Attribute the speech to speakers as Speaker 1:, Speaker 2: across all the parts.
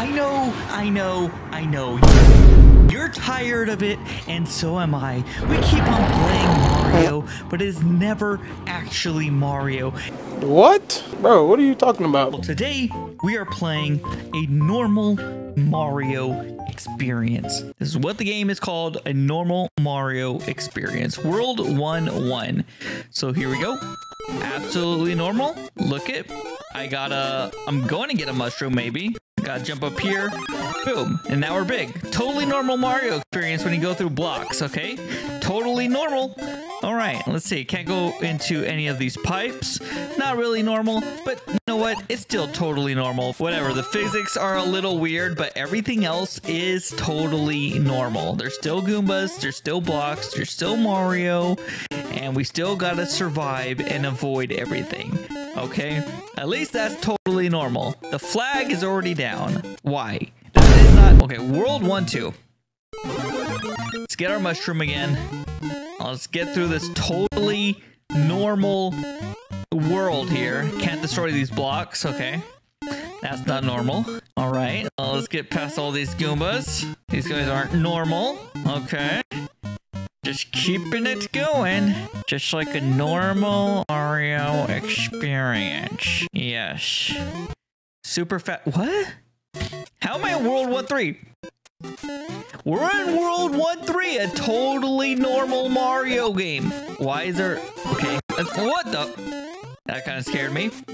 Speaker 1: I know, I know, I know. You're tired of it, and so am I. We keep on playing Mario, but it is never actually Mario.
Speaker 2: What? Bro, what are you talking about?
Speaker 1: Well, today we are playing a normal Mario experience. This is what the game is called a normal Mario experience. World 1 1. So here we go. Absolutely normal. Look it. I got a. I'm going to get a mushroom maybe. Gotta jump up here. Boom. And now we're big. Totally normal Mario experience when you go through blocks, okay? Totally normal. All right, let's see. Can't go into any of these pipes. Not really normal, but you know what? It's still totally normal. Whatever. The physics are a little weird, but everything else is totally normal. There's still Goombas, there's still blocks, there's still Mario, and we still gotta survive and avoid everything. Okay? At least that's totally normal. The flag is already down. Why? Not. Okay, World 1 2. Let's get our mushroom again. Let's get through this totally normal world here. Can't destroy these blocks. Okay. That's not normal. All right. Let's get past all these Goombas. These guys aren't normal. Okay. Just keeping it going. Just like a normal Mario experience. Yes. Super fat. What? How am I in World 1 3? We're in World 1 3, a totally normal Mario game. Why is there. Okay. Uh, what the. That kind of scared me.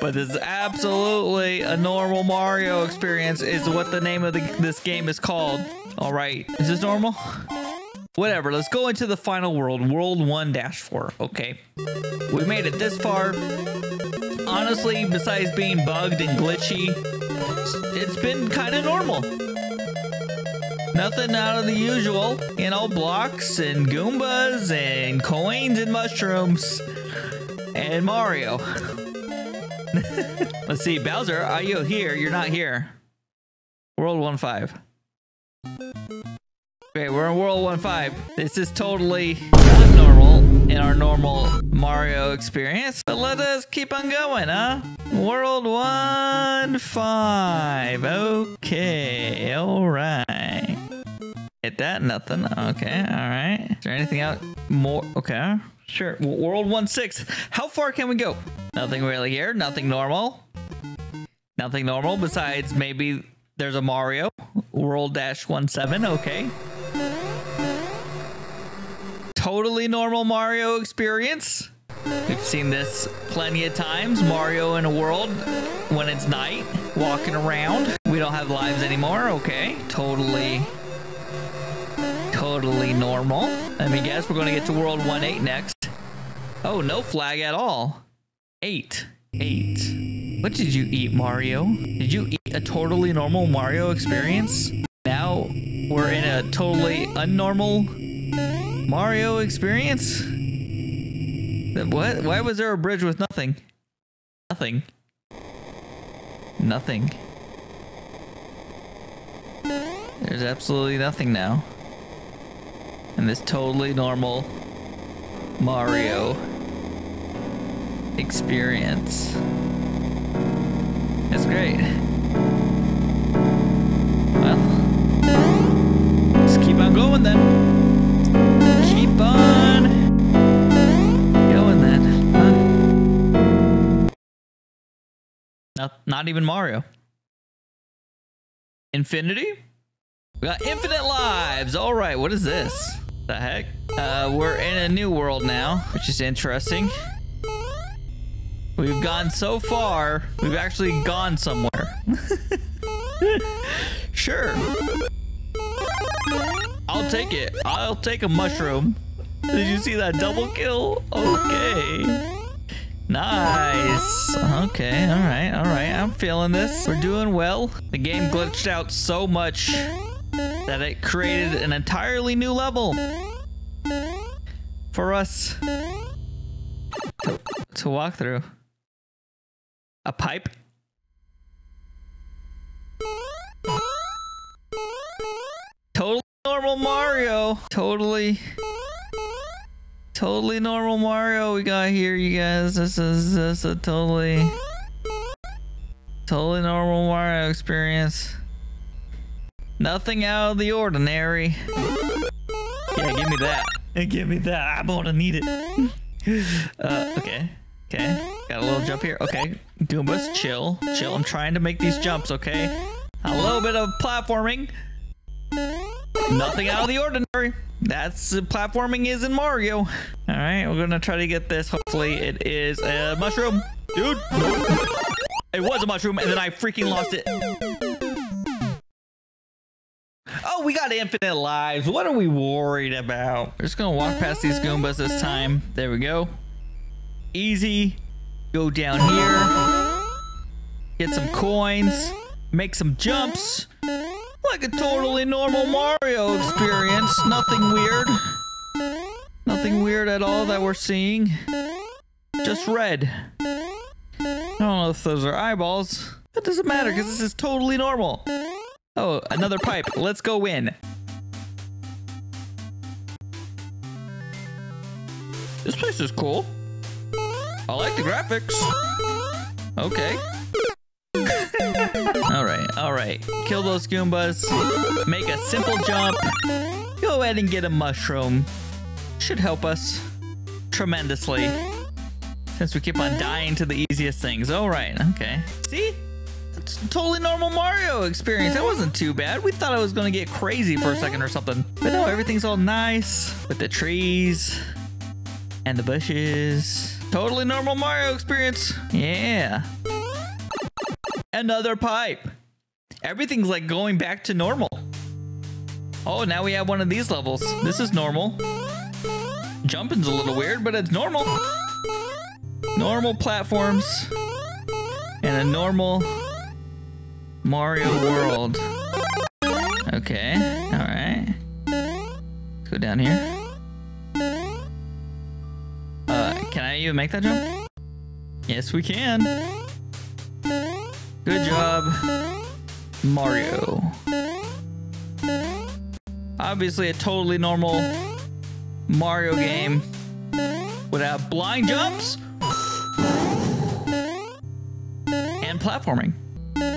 Speaker 1: but this is absolutely a normal Mario experience, is what the name of the, this game is called. All right. Is this normal? Whatever, let's go into the final world, World 1-4, okay? We made it this far. Honestly, besides being bugged and glitchy, it's been kind of normal. Nothing out of the usual. You know, blocks and Goombas and coins and mushrooms. And Mario. Let's see, Bowser, are you here? You're not here. World 1-5. Okay, we're in World 1-5. This is totally not normal in our normal Mario experience, but let us keep on going, huh? World 1-5. Okay, alright. Hit that, nothing. Okay, alright. Is there anything out more? Okay, sure. World 1-6. How far can we go? Nothing really here, nothing normal. Nothing normal besides maybe there's a Mario. World Dash 17, okay totally normal Mario experience. We've seen this plenty of times. Mario in a world when it's night, walking around. We don't have lives anymore. Okay, totally, totally normal. Let me guess, we're going to get to World 1-8 next. Oh, no flag at all. Eight. Eight. What did you eat, Mario? Did you eat a totally normal Mario experience? Now we're in a totally unnormal Mario experience? What? Why was there a bridge with nothing? Nothing. Nothing. There's absolutely nothing now. And this totally normal Mario experience. That's great. Well, let's keep on going then Not, not even Mario. Infinity? We got infinite lives. All right, what is this? The heck? Uh, we're in a new world now, which is interesting. We've gone so far, we've actually gone somewhere. sure. I'll take it. I'll take a mushroom. Did you see that double kill? Okay. Nice. Okay, all right, all right. I'm feeling this. We're doing well. The game glitched out so much that it created an entirely new level for us to, to walk through. A pipe? Totally normal Mario. Totally. Totally normal Mario we got here, you guys. This is this is a totally Totally normal Mario experience. Nothing out of the ordinary. Yeah, give me that. Give me that. I'm gonna need it. Uh, okay. Okay. Got a little jump here. Okay. Goombas, chill. Chill. I'm trying to make these jumps, okay? A little bit of platforming. Nothing out of the ordinary. That's uh, platforming is in Mario. All right, we're gonna try to get this. Hopefully, it is a mushroom, dude. It was a mushroom, and then I freaking lost it. Oh, we got infinite lives. What are we worried about? We're just gonna walk past these Goombas this time. There we go. Easy. Go down here. Get some coins. Make some jumps. Like a totally normal Mario experience. Nothing weird. Nothing weird at all that we're seeing. Just red. I don't know if those are eyeballs. That doesn't matter because this is totally normal. Oh, another pipe. Let's go in. This place is cool. I like the graphics. Okay. All right, all right. Kill those Goombas. Make a simple jump. Go ahead and get a mushroom. Should help us tremendously. Since we keep on dying to the easiest things. All right, okay. See? It's totally normal Mario experience. That wasn't too bad. We thought I was going to get crazy for a second or something. But no, everything's all nice with the trees and the bushes. Totally normal Mario experience. Yeah. Another pipe. Everything's like going back to normal. Oh, now we have one of these levels. This is normal. Jumping's a little weird, but it's normal. Normal platforms. And a normal Mario world. Okay, alright. Let's go down here. Uh, can I even make that jump? Yes, we can. Good job, Mario. Obviously a totally normal Mario game would have blind jumps and platforming.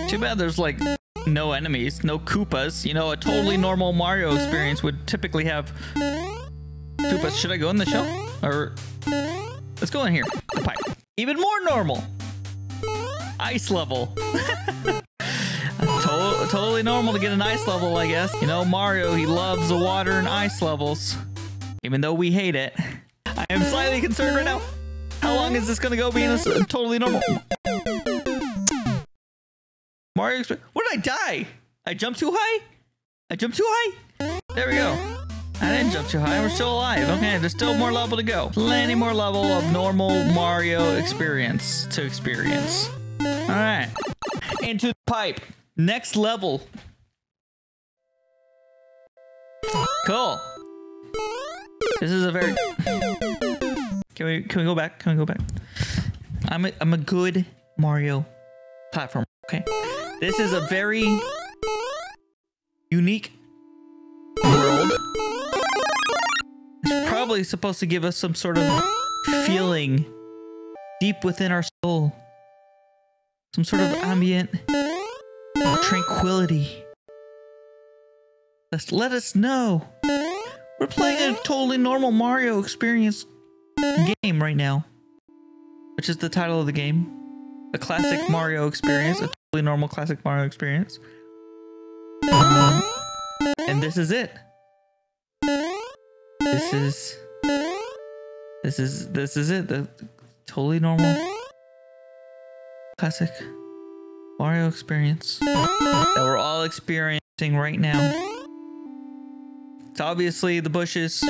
Speaker 1: Too bad there's like no enemies, no Koopas. You know, a totally normal Mario experience would typically have Koopas. Should I go in the shell? Or let's go in here. The pipe. Even more normal. Ice level. to totally normal to get an ice level, I guess. You know, Mario, he loves the water and ice levels. Even though we hate it. I am slightly concerned right now. How long is this gonna go being a, uh, totally normal? Mario What did I die? I jumped too high? I jumped too high? There we go. I didn't jump too high. We're still alive. Okay, there's still more level to go. Plenty more level of normal Mario experience to experience. All right. Into the pipe. Next level. Cool. This is a very. Can we can we go back? Can we go back? I'm a, I'm a good Mario platform. Okay. This is a very unique world. It's probably supposed to give us some sort of feeling deep within our soul. Some sort of ambient tranquility. Just let us know. We're playing a totally normal Mario experience game right now. Which is the title of the game. A classic Mario experience. A totally normal classic Mario experience. Um, and this is it. This is... This is this is it. The totally normal classic Mario experience that we're all experiencing right now. It's obviously the bushes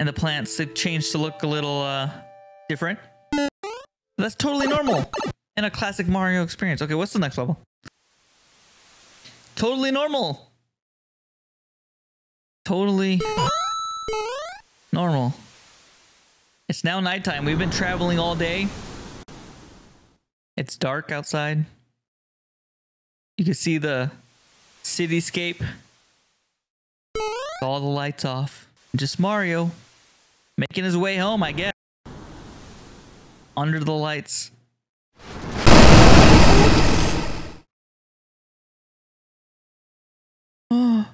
Speaker 1: and the plants have changed to look a little uh, different. That's totally normal in a classic Mario experience. Okay, what's the next level? Totally normal. Totally normal. It's now nighttime. We've been traveling all day. It's dark outside. You can see the cityscape. All the lights off. Just Mario making his way home, I guess. Under the lights. Oh.